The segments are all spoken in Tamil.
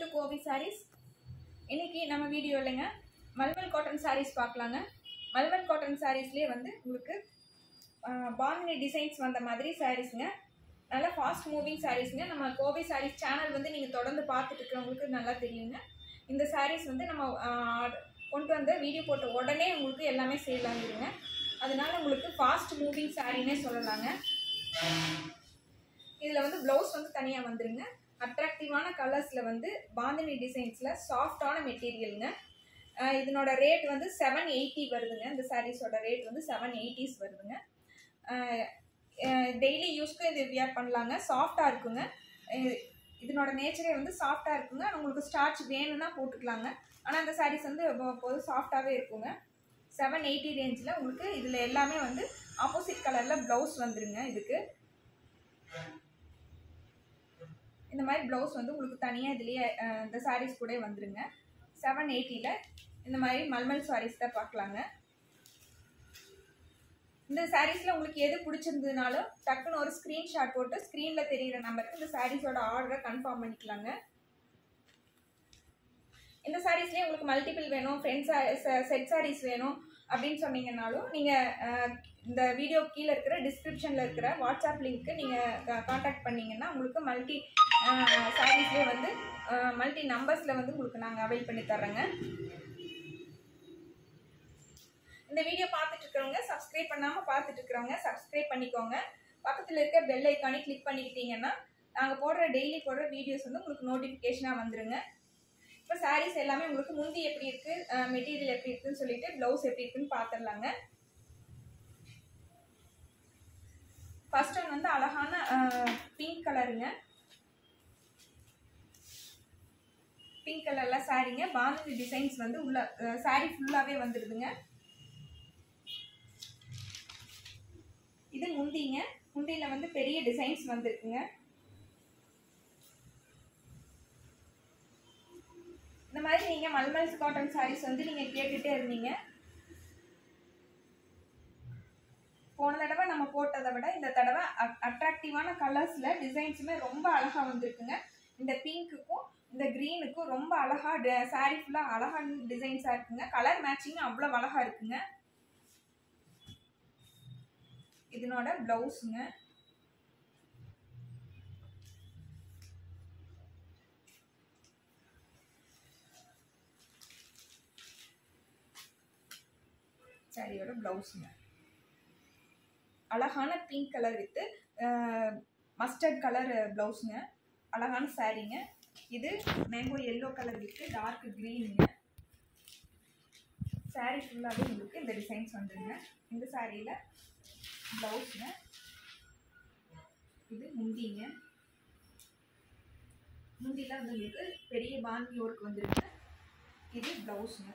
டு கோபி சாரீஸ் இன்னைக்கு நம்ம வீடியோ இல்லைங்க. மல்மல் காட்டன் சாரீஸ் பார்க்கலாங்க. மல்மல் காட்டன் சாரீஸ்லேயே வந்து உங்களுக்கு பாமினி டிசைன்ஸ் வந்த மாதிரி சாரீஸுங்க நல்லா ஃபாஸ்ட் மூவிங் சாரீஸுங்க நம்ம கோபி சாரீஸ் சேனல் வந்து நீங்கள் தொடர்ந்து பார்த்துட்டு இருக்கிறவங்களுக்கு நல்லா தெரியுங்க. இந்த சாரீஸ் வந்து நம்ம கொண்டு வந்த வீடியோ போட்ட உடனே உங்களுக்கு எல்லாமே சேல் ஆகிடுங்க அதனால உங்களுக்கு ஃபாஸ்ட் மூவிங் சாரீனே சொல்லலாங்க. இதில் வந்து ப்ளவுஸ் வந்து தனியாக வந்துடுங்க அட்ராக்டிவான கலர்ஸில் வந்து பாந்தினி டிசைன்ஸில் சாஃப்டான மெட்டீரியலுங்க இதனோட ரேட் வந்து செவன் எயிட்டி வருதுங்க. இந்த சாரீஸோட ரேட் வந்து செவன் எயிட்டிஸ் வருதுங்க. டெய்லி யூஸ்க்கு இது வியர் பண்ணலாங்க. சாஃப்டாக இருக்குங்க. இதனோட நேச்சரே வந்து சாஃப்டாக இருக்குங்க. உங்களுக்கு ஸ்டார்ச் வேணும்னா போட்டுக்கலாங்க. ஆனால் அந்த சாரீஸ் வந்து போது சாஃப்டாகவே இருக்குங்க. செவன் எயிட்டி ரேஞ்சில் உங்களுக்கு இதில் எல்லாமே வந்து ஆப்போசிட் கலரில் ப்ளவுஸ் வந்துருங்க இதுக்கு. இந்த மாதிரி ப்ளவுஸ் வந்து உங்களுக்கு தனியாக இதுலேயே இந்த சாரீஸ் கூட வந்துருங்க. செவன் எயிட்டியில் இந்த மாதிரி மல்மல் சாரீஸ் தான் பார்க்கலாங்க. இந்த சாரீஸில் உங்களுக்கு எது பிடிச்சிருந்ததுனாலும் டக்குன்னு ஒரு ஸ்க்ரீன்ஷாட் போட்டு ஸ்க்ரீனில் தெரியிற நம்பருக்கு இந்த சாரீஸோட ஆர்டரை கன்ஃபார்ம் பண்ணிக்கலாங்க. இந்த சாரீஸ்லேயே உங்களுக்கு மல்டிபிள் வேணும் ஃப்ரெண்ட்ஸ் செட் சாரீஸ் வேணும் அப்படின்னு சொன்னீங்கன்னாலும் நீங்கள் இந்த வீடியோ கீழே இருக்கிற டிஸ்கிரிப்ஷனில் இருக்கிற வாட்ஸ்அப் லிங்க்கு நீங்கள் காண்டாக்ட் பண்ணிங்கன்னா உங்களுக்கு மல்டி சாரீஸ்லேயே வந்து மல்டி நம்பர்ஸில் வந்து உங்களுக்கு நாங்கள் அவைல் பண்ணி தர்றோங்க. இந்த வீடியோ பார்த்துட்டு இருக்கிறவங்க சப்ஸ்கிரைப் பண்ணாமல் பார்த்துட்டு இருக்கிறவங்க சப்ஸ்கிரைப் பண்ணிக்கோங்க. பக்கத்தில் இருக்க பெல் ஐக்கானே கிளிக் பண்ணிக்கிட்டீங்கன்னா நாங்கள் போடுற டெய்லி போடுற வீடியோஸ் வந்து உங்களுக்கு நோட்டிஃபிகேஷனாக வந்துடுங்க இப்போ சாரீஸ் எல்லாமே உங்களுக்கு முந்தி எப்படி இருக்குது மெட்டீரியல் எப்படி இருக்குன்னு சொல்லிட்டு ப்ளவுஸ் எப்படி இருக்குன்னு பார்த்துடலாங்க ஃபர்ஸ்ட் ஒன் வந்து அழகான பிங்க் கலருங்க பிங்க் கலரில் சாரீங்க பாந்தினி டிசைன்ஸ் வந்து உள்ள சாரீ ஃபுல்லாகவே வந்துடுதுங்க இது முந்திங்க. முந்தியில் வந்து பெரிய டிசைன்ஸ் வந்திருக்குங்க. இந்த மாதிரி நீங்கள் மல்மல்ஸ் காட்டன் சாரீஸ் வந்து நீங்கள் கேட்டுகிட்டே இருந்தீங்க. போன தடவை நம்ம போட்டதை விட இந்த தடவை அட்ராக்டிவான கலர்ஸில் டிசைன்ஸுமே ரொம்ப அழகாக வந்திருக்குங்க. இந்த பிங்க்குக்கும் இந்த க்ரீனுக்கும் ரொம்ப அழகாக சாரீ ஃபுல்லாக அழகான டிசைன்ஸாக இருக்குங்க. கலர் மேட்சிங் அவ்வளோ அழகாக இருக்குங்க. இதனோட ப்ளவுஸுங்க சாரியோட ப்ளவுஸுங்க அழகான pink colour with mustard colour ப்ளவுஸுங்க அழகான சாரீங்க இது mango yellow colour with dark க்ரீனுங்க sari ஃபுல்லாகவே உங்களுக்கு இந்த டிசைன்ஸ் வந்துருங்க. இந்த சாரியில் ப்ளவுஸுங்க இது முந்திங்க. முந்தியில் வந்து உங்களுக்கு பெரிய பாந்தி ஒர்க் இது ப்ளவுஸுங்க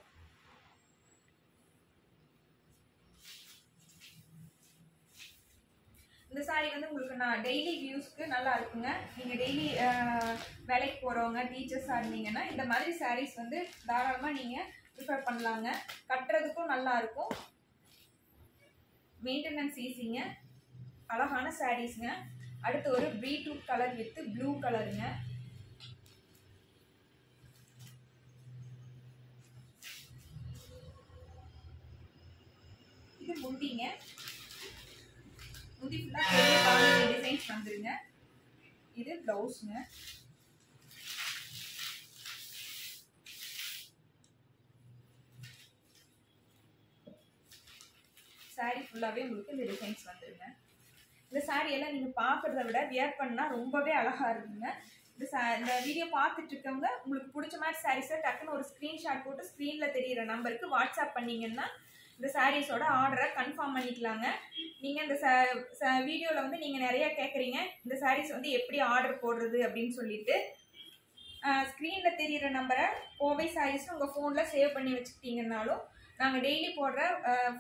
வந்து உங்களுக்கு நான் டெய்லி வியூஸ்க்கு நல்லா இருக்குங்க. நீங்கள் டெய்லி வேலைக்கு போகிறவங்க டீச்சர்ஸாக இருந்தீங்கன்னா இந்த மாதிரி சாரீஸ் வந்து தாராளமாக நீங்கள் ப்ரிஃபர் பண்ணலாங்க. கட்டுறதுக்கும் நல்லா இருக்கும். மெயின்டெனன்ஸ் ஈஸிங்க அழகான சாரீஸ்ங்க அடுத்து ஒரு பீட்ரூட் கலர் வித்து ப்ளூ கலருங்க இது முந்திங்க. முந்தி ஃபுல்லாக சைஸ் வந்துருங்க. இது ப்ளவுஸுங்க. சாரீ ஃபுல்லாகவே உங்களுக்கு இந்த டிசைன்ஸ் வந்துருங்க. இந்த சாரீ எல்லாம் நீங்கள் பார்க்குறத விட வியர் பண்ணால் ரொம்பவே அழகாக இருக்குங்க. இந்த சா இந்த வீடியோ பார்த்துட்டு இருக்கவங்க உங்களுக்கு பிடிச்ச மாதிரி சாரீஸை டக்குன்னு ஒரு ஸ்க்ரீன்ஷாட் போட்டு ஸ்க்ரீனில் தெரியிற நம்பருக்கு வாட்ஸ்அப் பண்ணிங்கன்னா இந்த சாரீஸோட ஆர்டரை கன்ஃபார்ம் பண்ணிக்கலாங்க. நீங்கள் இந்த ச வீடியோவில் வந்து நீங்கள் நிறையா கேட்குறீங்க இந்த சாரீஸ் வந்து எப்படி ஆர்டர் போடுறது அப்படின்னு சொல்லிட்டு. ஸ்க்ரீனில் தெரியிற நம்பரை கோவை சாரீஸ் உங்கள் ஃபோனில் சேவ் பண்ணி வச்சுக்கிட்டீங்கன்னாலும் நாங்கள் டெய்லி போடுற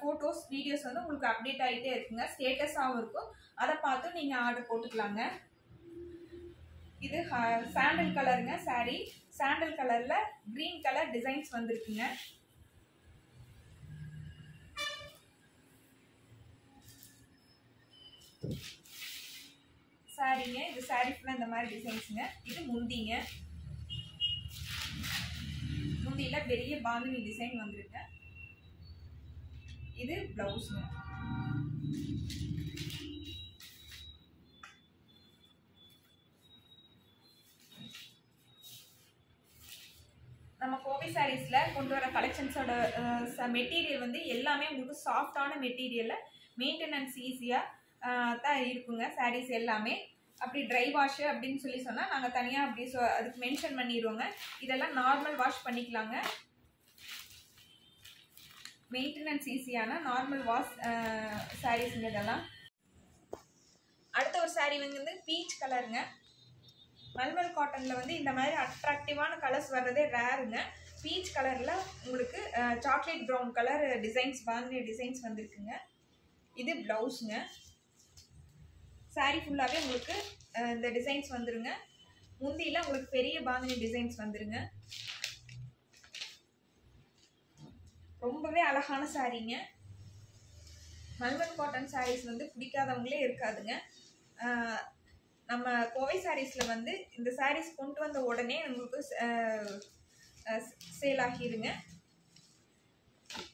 ஃபோட்டோஸ் வீடியோஸ் வந்து உங்களுக்கு அப்டேட் ஆகிட்டே இருக்குங்க. ஸ்டேட்டஸாகவும் இருக்கும். அதை பார்த்து நீங்கள் ஆர்டர் போட்டுக்கலாங்க. இது சாண்டல் கலருங்க சாரீ சாண்டல் கலரில் க்ரீன் கலர் டிசைன்ஸ் வந்திருக்குங்க. சாரிங்க இது சாரி ஃபுல்லாக இந்த மாதிரி டிசைன்ஸுங்க இது முந்திங்க. முந்தியில் பெரிய பாந்தினி டிசைன் வந்துருங்க. இது பிளவுஸுங்க நம்ம கோவை சாரீஸில் கொண்டு வர கலெக்ஷன்ஸோட மெட்டீரியல் வந்து எல்லாமே உங்களுக்கு சாஃப்டான மெட்டீரியலில் மெயின்டெனன்ஸ் ஈஸியாக தான் இருக்குங்க சாரீஸ் எல்லாமே. அப்படி ட்ரை வாஷு அப்படின்னு சொல்லி சொன்னால் நாங்கள் தனியாக அப்படி சொ அதுக்கு மென்ஷன் பண்ணிடுவோங்க இதெல்லாம் நார்மல் வாஷ் பண்ணிக்கலாங்க. மெயின்டெனன்ஸ் ஈஸியான நார்மல் வாஷ் சாரீஸுங்க இதெல்லாம். அடுத்த ஒரு சாரீ வந்து பீச் கலருங்க மல்மல் காட்டனில் வந்து இந்த மாதிரி அட்ராக்டிவான கலர்ஸ் வர்றதே ரேருங்க பீச் கலரில் உங்களுக்கு சாக்லேட் ப்ரௌன் கலர் டிசைன்ஸ் வாங்கின டிசைன்ஸ் வந்துருக்குங்க. இது ப்ளவுஸுங்க சாரீ ஃபுல்லாகவே உங்களுக்கு இந்த டிசைன்ஸ் வந்துருங்க. முந்தியில் உங்களுக்கு பெரிய பாந்தினி டிசைன்ஸ் வந்துருங்க. ரொம்பவே அழகான சாரீங்க மல்வன் காட்டன் சாரீஸ் வந்து பிடிக்காதவங்களே இருக்காதுங்க. நம்ம கோவை சாரீஸில் வந்து இந்த சாரீஸ் கொண்டு வந்த உடனே உங்களுக்கு சேல் ஆகிடுங்க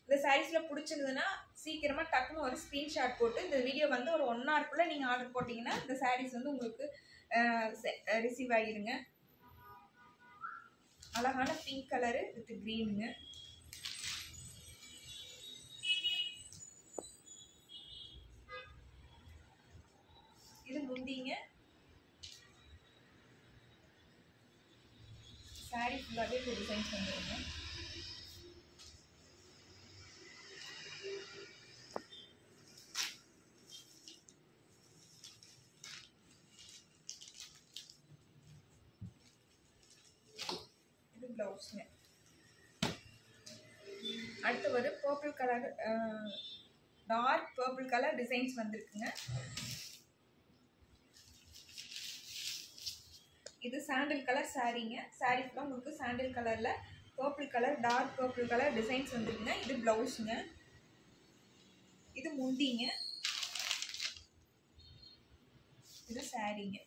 இந்த சாரீஸில் பிடிச்சிருந்ததுன்னா சீக்கிரமாக டக்குன்னு ஒரு ஸ்க்ரீன்ஷாட் போட்டு இந்த வீடியோ வந்து ஒரு ஒன் ஹவர்க்குள்ளே நீங்கள் ஆர்டர் போட்டிங்கன்னா இந்த சாரீஸ் வந்து உங்களுக்கு ரிசீவ் ஆகிடுங்க அழகான பிங்க் கலரு வித் க்ரீனுங்க இது முந்திங்க. சாரி ஃபுல்லாகவே இப்போ டிசைன்ஸ் ப்ளவுஸுங்க அடுத்து ஒரு purple colour dark purple colour designs வந்திருக்குங்க. இது சாண்டில் கலர் சாரீங்க சாரீ ஃபுல்லாக உங்களுக்கு சாண்டில் கலரில் purple colour dark purple colour designs வந்துருக்குங்க. இது ப்ளவுஸுங்க இது முந்திங்க இது சாரீங்க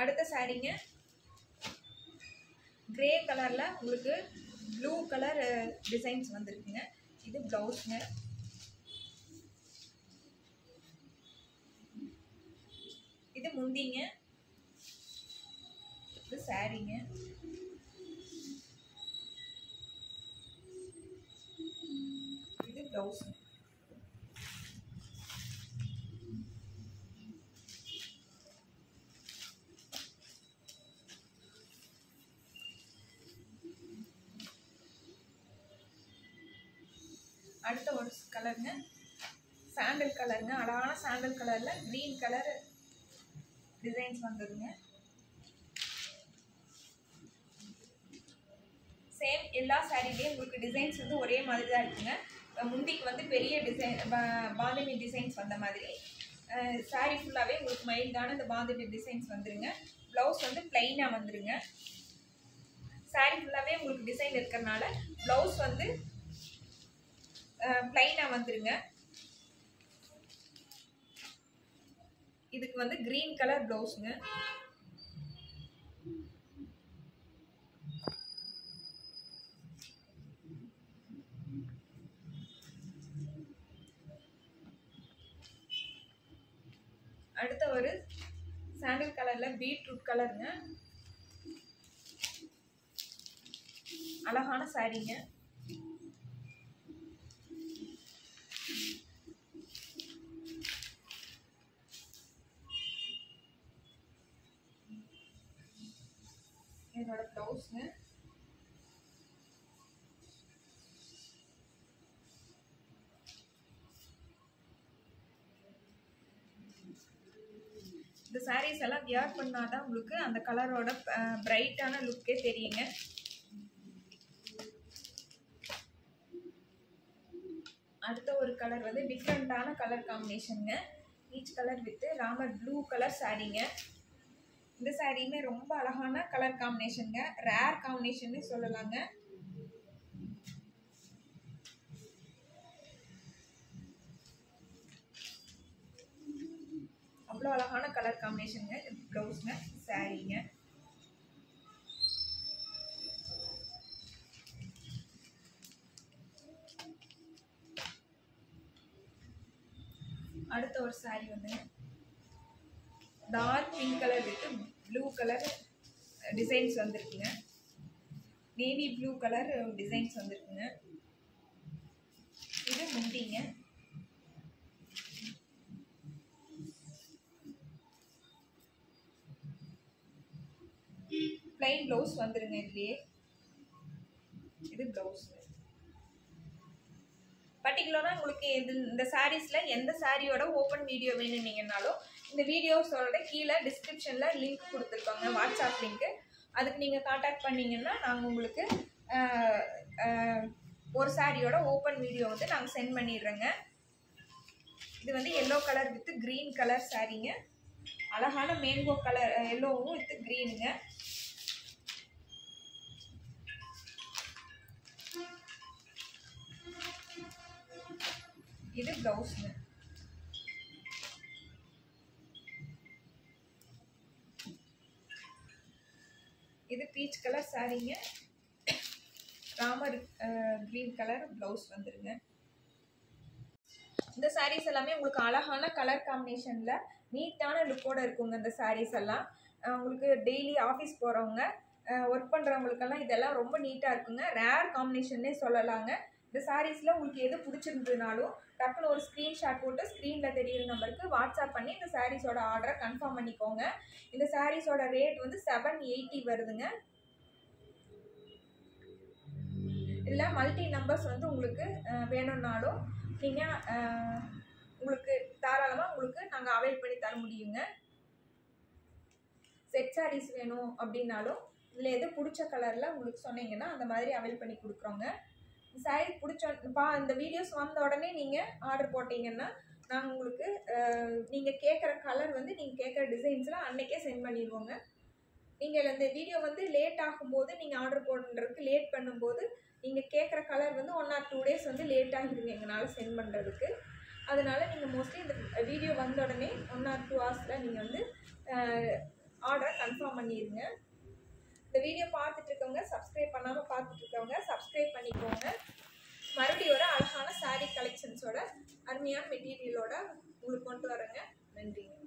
அடுத்த சாரீங்க கிரே கலரில் உங்களுக்கு ப்ளூ கலர் டிசைன்ஸ் வந்துருக்குங்க. இது ப்ளவுஸுங்க இது முந்திங்க. இது சாரீங்க இது ப்ளவுஸுங்க அடுத்த ஒரு கலருங்க சாண்டல் கலருங்க அழகான சாண்டல் கலரில் க்ரீன் கலர் டிசைன்ஸ் வந்ததுங்க சேம் எல்லா சாரீலேயும் உங்களுக்கு டிசைன்ஸ் வந்து ஒரே மாதிரி தான் இருக்குங்க முந்திக்கு வந்து பெரிய டிசைன் பாதமி டிசைன்ஸ் வந்த மாதிரி. சாரீ ஃபுல்லாகவே உங்களுக்கு மைல்டான இந்த பாதமி டிசைன்ஸ் வந்துருங்க. ப்ளவுஸ் வந்து பிளைனாக வந்துருங்க. சாரீ ஃபுல்லாகவே உங்களுக்கு டிசைன் இருக்கிறனால ப்ளவுஸ் வந்து பிளைனாக வந்துருங்க. இதுக்கு வந்து க்ரீன் கலர் ப்ளவுஸுங்க அடுத்த ஒரு சாண்டில் கலரில் பீட்ரூட் கலருங்க அழகான சாரீங்க என்னோட ப்ளவுஸுங்க இந்த சாரீஸ் எல்லாம் வியர் பண்ணாதான் உங்களுக்கு அந்த கலரோட பிரைட்டான லுக்கே தெரியுங்க. அடுத்த ஒரு கலர் வந்து டிஃப்ரெண்ட்டான colour காம்பினேஷனுங்க peach colour with Ramar blue colour சாரீங்க இந்த சாரியுமே ரொம்ப அழகான கலர் காம்பினேஷனுங்க ரேர் காம்பினேஷன்னு சொல்லலாங்க. அவ்வளோ அழகான கலர் காம்பினேஷனுங்க ப்ளவுஸுங்க சாரீங்க அடுத்த ஒரு saree வந்து dark pink colour with blue colour designs வந்திருக்குங்க. நேவி ப்ளூ கலர் டிசைன்ஸ் வந்திருக்குங்க. இது முந்திங்க. பிளைன் ப்ளவுஸ் வந்துருங்க இதுலேயே. இது ப்ளவுஸ் பர்டிகுலராக உங்களுக்கு இது இந்த சாரீஸில் எந்த சாரியோட ஓப்பன் வீடியோ வேணும்னீங்கனாலும் இந்த வீடியோஸோட கீழே டிஸ்கிரிப்ஷனில் லிங்க் கொடுத்துருக்கோங்க வாட்ஸ்அப் லிங்க்கு அதுக்கு நீங்கள் காண்டாக்ட் பண்ணிங்கன்னா நாங்கள் உங்களுக்கு ஒரு சாரியோட ஓப்பன் வீடியோ வந்து நாங்கள் சென்ட் பண்ணிடுறோங்க. இது வந்து yellow colour with green colour சாரீங்க அழகான மேங்கோ கலர் எல்லோவும் வித்து க்ரீனுங்க இது ப்ளவுஸுங்க இது பீச் கலர் சாரீங்க ராமர் க்ரீன் கலர் ப்ளவுஸ் வந்துருங்க. இந்த சாரீஸ் எல்லாமே உங்களுக்கு அழகான கலர் காம்பினேஷனில் நீட்டான லுக்கோட இருக்குங்க இந்த சாரீஸ் எல்லாம். உங்களுக்கு டெய்லி ஆஃபீஸ் போகிறவங்க ஒர்க் பண்ணுறவங்களுக்கெல்லாம் இதெல்லாம் ரொம்ப நீட்டாக இருக்குங்க. ரேர் காம்பினேஷன்னே சொல்லலாங்க. இந்த சாரீஸில் உங்களுக்கு எது பிடிச்சிருந்ததுனாலும் டக்குன்னு ஒரு ஸ்க்ரீன்ஷாட் போட்டு ஸ்க்ரீனில் தெரியிற நம்பருக்கு வாட்ஸ்அப் பண்ணி இந்த சாரீஸோட ஆர்டரை கன்ஃபார்ம் பண்ணிக்கோங்க. இந்த சாரீஸோட ரேட் வந்து செவன் எயிட்டி வருதுங்க. இல்லை மல்டி நம்பர்ஸ் வந்து உங்களுக்கு வேணும்னாலும் நீங்கள் உங்களுக்கு தாராளமாக உங்களுக்கு நாங்கள் அவைல் பண்ணி தர முடியுங்க. செட் சாரீஸ் வேணும் அப்படின்னாலும் இதில் எது பிடிச்ச கலரில் உங்களுக்கு சொன்னீங்கன்னா அந்த மாதிரி அவைல் பண்ணி கொடுக்குறோங்க. சாரீ பிடிச்ச பா இந்த வீடியோஸ் வந்த உடனே நீங்கள் ஆர்டர் போட்டிங்கன்னா நாங்கள் உங்களுக்கு நீங்கள் கேட்குற கலர் வந்து நீங்கள் கேட்குற டிசைன்ஸ்லாம் அன்றைக்கே சென்ட் பண்ணிடுவோங்க. நீங்கள் இந்த வீடியோ வந்து லேட் ஆகும்போது நீங்கள் ஆர்டர் போடுறதுக்கு லேட் பண்ணும்போது நீங்கள் கேட்குற கலர் வந்து ஒன் ஆர் டூ டேஸ் வந்து லேட் ஆகிடுங்க எங்களால் சென்ட் பண்ணுறதுக்கு அதனால் நீங்கள் மோஸ்ட்லி இந்த வீடியோ வந்த உடனே ஒன் ஆர் டூ ஹவர்ஸில் நீங்கள் வந்து ஆர்டரை கன்ஃபார்ம் பண்ணிடுங்க. இந்த வீடியோ பார்த்துட்டு இருக்கவங்க சப்ஸ்கிரைப் பண்ணாமல் பார்த்துட்டு இருக்கவங்க சப்ஸ்கிரைப் பண்ணிக்கோங்க. மறுபடியும் ஒரு அழகான சாரீ கலெக்ஷன்ஸோட அருமையான மெட்டீரியலோட உங்களுக்கு கொண்டு வரேங்க. நன்றிங்க.